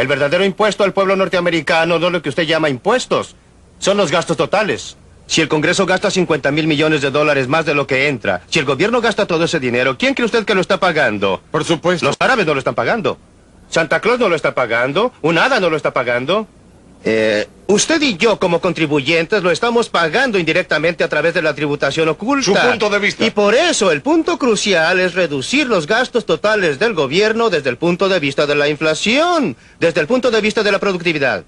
El verdadero impuesto al pueblo norteamericano no es lo que usted llama impuestos. Son los gastos totales. Si el Congreso gasta 50 mil millones de dólares más de lo que entra, si el gobierno gasta todo ese dinero, ¿quién cree usted que lo está pagando? Por supuesto. Los árabes no lo están pagando. Santa Claus no lo está pagando. Un hada no lo está pagando. Eh, usted y yo, como contribuyentes, lo estamos pagando indirectamente a través de la tributación oculta. Su punto de vista. Y por eso el punto crucial es reducir los gastos totales del gobierno desde el punto de vista de la inflación, desde el punto de vista de la productividad.